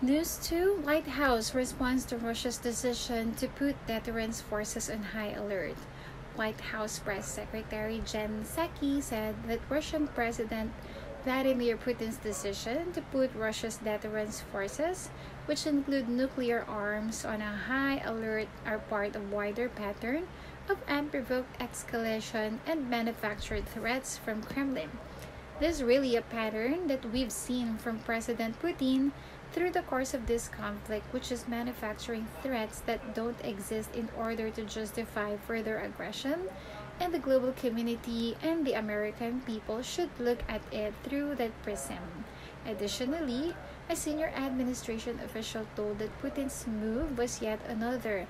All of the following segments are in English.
News 2 White House responds to Russia's decision to put deterrence forces on high alert. White House Press Secretary Jen Psaki said that Russian President Vladimir Putin's decision to put Russia's deterrence forces, which include nuclear arms, on a high alert are part of wider pattern of unprovoked escalation and manufactured threats from Kremlin. This is really a pattern that we've seen from President Putin through the course of this conflict, which is manufacturing threats that don't exist in order to justify further aggression, and the global community and the American people should look at it through that prism. Additionally, a senior administration official told that Putin's move was yet another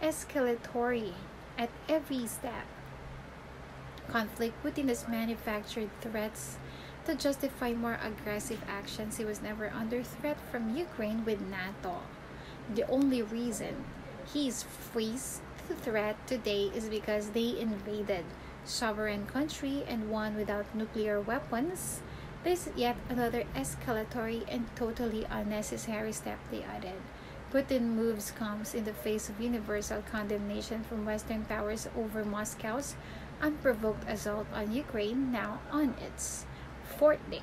escalatory at every step. Conflict Putin has manufactured threats to justify more aggressive actions, he was never under threat from Ukraine with NATO. The only reason he's faced the threat today is because they invaded sovereign country and one without nuclear weapons. This is yet another escalatory and totally unnecessary step they added. Putin moves comes in the face of universal condemnation from Western powers over Moscow's unprovoked assault on Ukraine now on its fourth day.